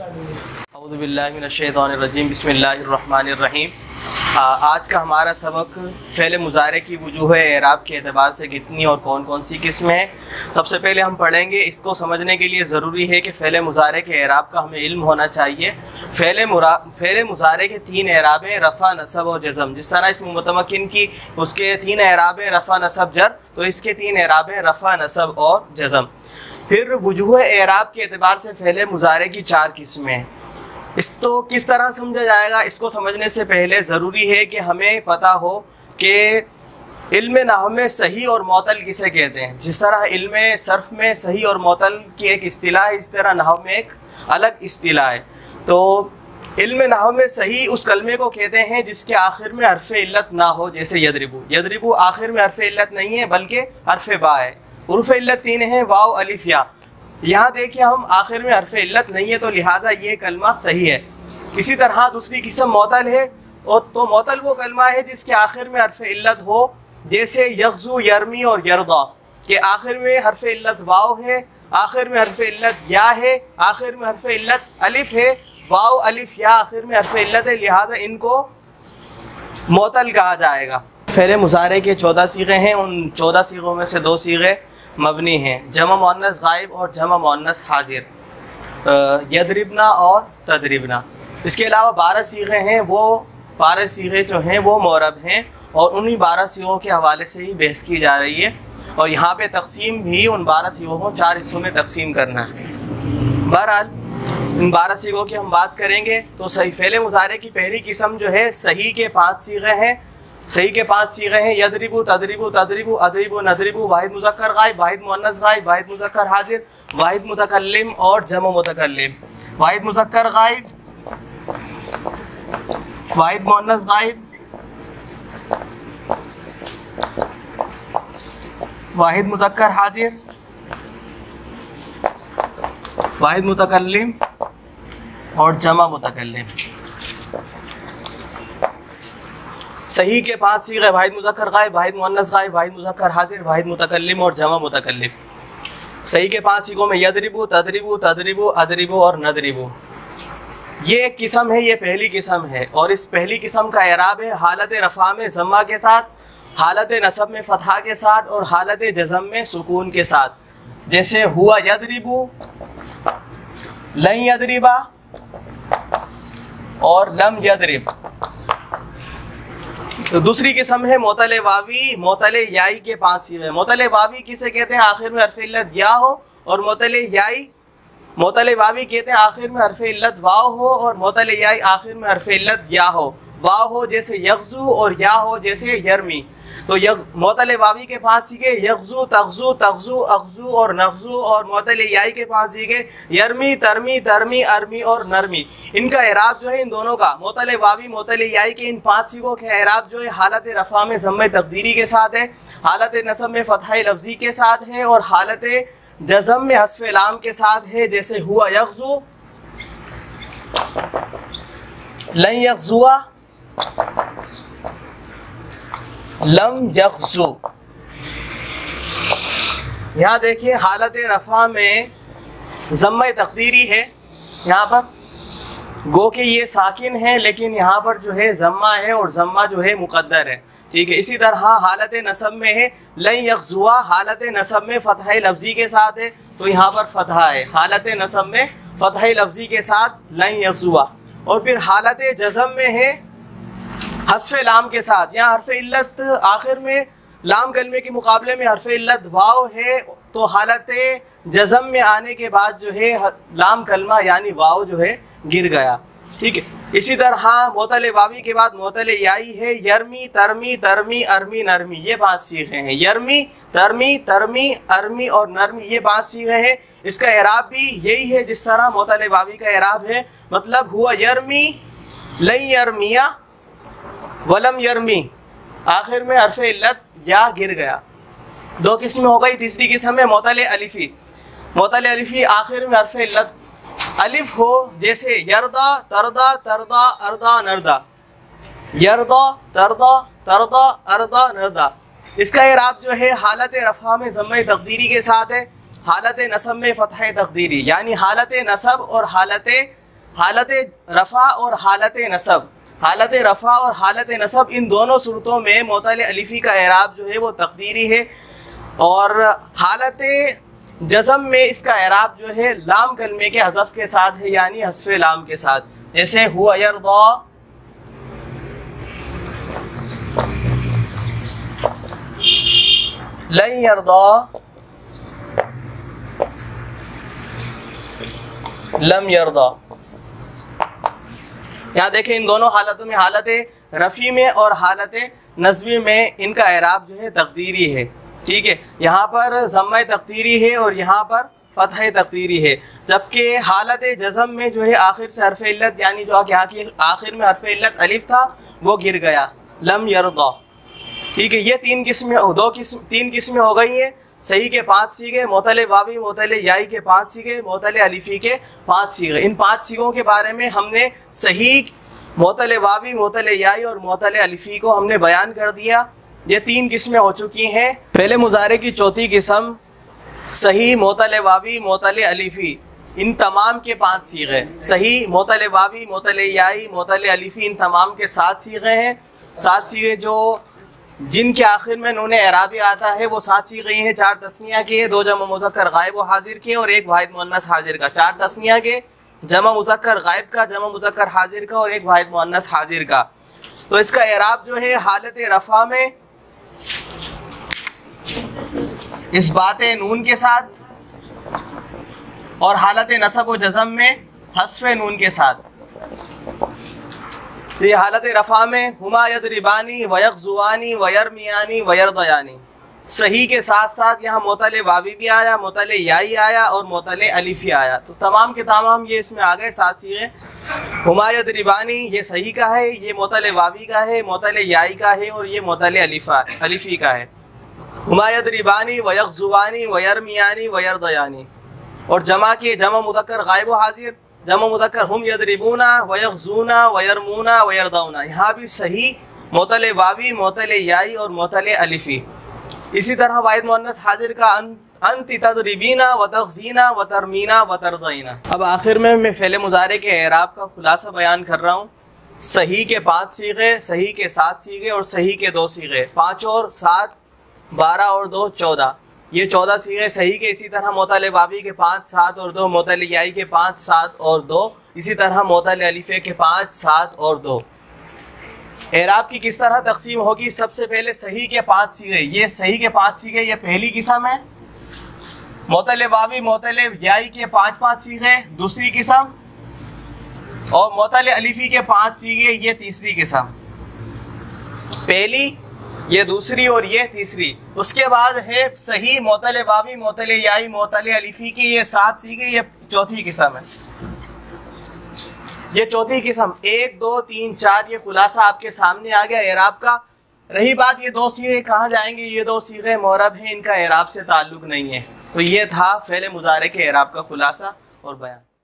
اعوذ باللہ من الشیطان الرجیم، بسم اللہ الرحمن الرحیم۔ آج کا ہمارا سبق فعل مظاہرے کی وجوہ اعراب کے اعتبار سے کتنی اور کون کون سی قسمیں ہیں۔ سب سے پہلے ہم پڑھیں گے، اس کو سمجھنے کے لیے ضروری ہے کہ فعل مظاہرے کے اعراب کا ہمیں علم ہونا چاہیے۔ فعل مرا، فعل مظاہرے کے تین اعراب ہیں، رفع، نصب اور جزم۔ جس طرح اس متمکن کی اس کے تین اعراب ہیں، رفع، نصب، جر۔ تو اس کے تین اعراب ہیں، رفع، نصب اور جزم۔ پھر وجوہ اعراب کے اعتبار سے فعل مظاہرے کی چار قسمیں۔ اس تو کس طرح سمجھا جائے گا؟ اس کو سمجھنے سے پہلے ضروری ہے کہ ہمیں پتہ ہو کہ علم نحو میں صحیح اور معطل کسے کہتے ہیں۔ جس طرح علم صرف میں صحیح اور معطل کی ایک اصطلاح ہے، اس طرح نحو میں ایک الگ اصطلاح ہے۔ تو علم نحو میں صحیح اس کلمے کو کہتے ہیں جس کے آخر میں حرف علت نہ ہو، جیسے یدربو۔ یدربو آخر میں حرف علت نہیں ہے، بلکہ حرف با ہے۔ عرف علت تین ہیں واؤ الف، یا۔ یہاں دیکھیں ہم آخر میں حرف علت نہیں ہے تو لہٰذا یہ کلمہ صحیح ہے۔ اسی طرح دوسری قسم معطل ہے اور تو معطل وہ کلمہ ہے جس کے آخر میں حرف علت ہو، جیسے یغزو، یرمی اور یردا کہ آخر میں حرف علت واؤ ہے، آخر میں حرف علت یا ہے، آخر میں حرف علت الف ہے واؤ الف، یا۔ آخر میں حرف علت ہے، لہٰذا ان کو معطل کہا جائے گا۔ فعل مظاہرے کے چودہ سیغے ہیں، ان چودہ سیغوں میں سے دو سیغے۔ مبنی ہیں۔ جمع مونس غائب اور جمع مونس حاضر۔ یدربنا اور تدربنا اس کے علاوہ بارہ سیغے ہیں، وہ بارہ سیغے جو ہیں، وہ مورب ہیں اور انہی بارہ سیغوں کے حوالے سے ہی بحث کی جا رہی ہے۔ اور یہاں پہ تقسیم بھی ان بارہ سیغوں کو چار حصوں میں تقسیم کرنا ہے۔ بہرحال، ان بارہ سیغوں کی ہم بات کریں گے تو صحیح فعل مظاہرے کی پہلی قسم جو ہے، صحیح کے پانچ سیغے ہیں۔ صحیح کے پانچ سیغے ہیں یدربو تدریبو تدریبو، ادریبو، ندریبو، واحد مذکر غائب، واحد مؤنث غائب، واحد مذکر حاضر، واحد متکلم اور جمع متکلم۔ واحد مذکر غائب، واحد مؤنث غائب، واحد مذکر حاضر، واحد متکلم اور جمع متکلم۔ صحیح کے پانچ سیغے واحد مذکر غائب، واحد مؤنث غائب، واحد مذکر حاضر، واحد متکلم اور جمع متکلم۔ صحیح کے پانچ سیغوں میں یدربو تدریبو تدریبو ادریبو اور ندریبو یہ ایک قسم ہے، یہ پہلی قسم ہے اور اس پہلی قسم کا اعراب ہے حالت رفع میں ضمہ کے ساتھ، حالت نصب میں فتحہ کے ساتھ اور حالت جزم میں سکون کے ساتھ۔ جیسے ہوا یدربو، لن یدربا اور لم یدرب۔ دوسری قسم ہے معطل واوی، معطل یائی کے پانچ سیوے معطل واوی کسے کہتے ہیں؟ آخر میں حرف علت یا ہو اور معطل یائی، معطل واوی کہتے ہیں آخر میں حرف علت واو ہو اور معطل یائی آخر میں حرف علت یا ہو۔ واو ہو جیسے یغزو اور یا ہو جیسے یرمی۔ تو یغ معطل واوی کے پانچ سیگے یغزو، تغزو تغزو، اغزو اور نغزو اور معطل یائی کے پانچ سیگے یرمی، ترمی ترمی ارمی اور نرمی۔ ان کا اعراب جو ہے ان دونوں کا۔ معطل واوی، معطل یائی کے ان پانچ سیگوں کے اعراب جو ہے حالت رفع میں ضم تقدیری کے ساتھ ہے، حالت نصب میں فتح لفظی کے ساتھ ہے اور حالت جزم میں حسف لام کے ساتھ ہے، جیسے ہوا یغزو، لن یغزوا لم یغزو۔ یہاں دیکھیں حالت رفع میں ضمہ تقدیری ہے۔ یہاں پر گو کہ یہ ساکن ہے، لیکن یہاں پر جو ہے ضمہ ہے اور ضمہ جو ہے مقدر ہے۔ ٹھیک ہے، اسی طرح حالت نصب میں ہے۔ لن یغزوا، حالت نصب میں فتح لفظی کے ساتھ ہے۔ تو یہاں پر فتح ہے۔ حالت نصب میں فتح لفظی کے ساتھ لن یغزوا۔ اور پھر حالت جزم میں ہے۔ حسف لام کے ساتھ، یہاں حرف علت آخر میں، لام کلمے کے مقابلے میں حرف علت واو ہے، تو حالت جزم میں آنے کے بعد جو ہے، لام کلمہ یعنی واو جو ہے، گر گیا۔ ٹھیک ہے۔ اسی طرح معطل واوی کے بعد معطل یائی ہے، یرمی، ترمی ترمی، ارمی، نرمی، یہ پانچ سیغے ہیں۔ یرمی، ترمی ترمی، ارمی اور نرمی، یہ پانچ سیغے ہیں۔ اس کا اعراب بھی یہی ہے، جس طرح معطل واوی کا اعراب ہے۔ مطلب ہوا یرمی، لن یرمیا ولم یرمی آخر میں حرف علت یا گر گیا۔ دو قسم ہو گئی، تیسری قسم ہے معطل الفی معطل الفی آخر میں حرف علت۔ الف ہو جیسے یردا، تردا تردا، اردا، نردا۔ یردا، تردا تردا، اردا، نردا۔ اس کا اعراب جو ہے، حالت رفع میں ضمہ تقدیری کے ساتھ ہے۔ حالت نصب میں، فتح تقدیری۔ یعنی حالت نصب اور حالت حالت رفع اور حالت نصب۔ حالت رفع اور حالت نصب، ان دونوں صورتوں میں معطل الفی کا اعراب جو ہے وہ تقدیری ہے۔ اور حالت جزم میں اس کا اعراب جو ہے لام کلمے کے حذف کے ساتھ ہے یعنی حذف لام کے ساتھ۔ جیسے ہوا یرضا۔ لن یرضا۔ لم یرضا۔ یہاں دیکھیں ان دونوں حالتوں میں حالت رفی میں اور حالت نظمی میں ان کا اعراب جو ہے تقدیری ہے، ٹھیک ہے؟ یہاں پر ضمہ تقدیری ہے اور یہاں پر فتح تقدیری ہے۔ جبکہ حالت جزم میں جو ہے آخر سے حرف علت یعنی جو یہاں کی آخر میں حرف علت الف تھا، وہ گر گیا۔ لم یرضا۔ ٹھیک ہے؟ یہ تین قسمیں دو قسم تین قسمیں ہو گئی ہیں۔ صحیح کے پانچ سیگے، معطل واوی معطل یائی کے پانچ سیگے، معطل الفی کے پانچ سیگے۔ ان پانچ سیگوں کے بارے میں ہم نے صحیح معطل واوی معطل یائی اور معطل الفی کو ہم نے بیان کر دیا۔ یہ تین قسمیں ہو چکی ہیں۔ پہلے مظاہرے کی چوتھی قسم، صحیح معطل واوی معطل الفی ان تمام کے پانچ سیغے صحیح معطل واوی معطل یائی، معطل الفی ان تمام کے سات سیغے ہیں۔ سات سیغے جو جن کے آخر میں انہوں نے اعرابی آتا ہے، وہ سات سی گئی ہیں، چار تسنیہ کے دو جمع مذکر غائب و حاضر کے اور ایک واحد مونس حاضر کا۔ چار تسنیہ کے، جمع مذکر غائب کا، جمع مذکر حاضر کا اور ایک واحد مونس حاضر کا۔ تو اس کا اعراب جو ہے، حالت رفع میں اس بات نون کے ساتھ اور حالت نصب و جزم میں حسف نون کے ساتھ۔ یہ حالت رفع میں ہما یدربانی ویغزوانی ویرمیانی ویردیانی صحیح کے ساتھ ساتھ یہاں معطل واوی بھی آیا معطل یائی آیا اور معطل الفی آیا۔ تو تمام کے تمام یہ اس میں آ گئے ساتھ سیغے ہما یدربانی یہ صحیح کا ہے، یہ معطل واوی کا ہے معطل یائی کا ہے اور یہ معطل الفی کا ہے۔ ہما یدربانی ویغزوانی ویرمیانی ویردیانی اور جمع کے جمع مذکر غائب و حاضر۔ جمع مذکر ہم یدربونا ویغزونا ویرمونا ویردونا یہاں بھی صحیح معطل واوی، معطل یائی اور معطل الفی۔ اسی طرح واحد مونس حاضر کا انت تدربینا و تغزینا و و اب آخر میں میں فعل مظاہرے کے اعراب کا خلاصہ بیان کر رہا ہوں۔ صحیح کے پانچ سیغے، صحیح کے سات سیغے اور صحیح کے دو سیغے۔ پانچ اور سات، بارہ اور دو، چودہ۔ یہ چودہ سیغے صحیح کے اسی طرح معطل بابی کے پانچ، سات اور دو معطل یائی کے پانچ، سات اور دو، اسی طرح معطل علیفے کے پانچ، سات اور دو۔ اعراب کی کس طرح تقسیم ہوگی؟ سب سے پہلے صحیح کے پانچ سیغے۔ یہ صحیح کے پانچ سیغے، یہ پہلی قسم ہے۔ معطل بابی معطل یائی کے پانچ پانچ سیغے، دوسری قسم۔ اور معطل علیفی کے پانچ سیغے، یہ تیسری قسم۔ پہلی یہ دوسری اور یہ تیسری۔ اس کے بعد ہے صحیح معطل بابی، معطل یائی، معطل علیفی کی یہ سات سیگے یہ چوتھی قسم ہے۔ یہ چوتھی قسم۔ ایک، دو، تین، چار، یہ خلاصہ آپ کے سامنے آ گیا اعراب کا۔ رہی بات یہ دو سیغے کہاں جائیں گے؟ یہ دو سیغے مورب ہیں، ان کا اعراب سے تعلق نہیں ہے۔ تو یہ تھا فعل مظاہرے کے اعراب کا خلاصہ اور بیان۔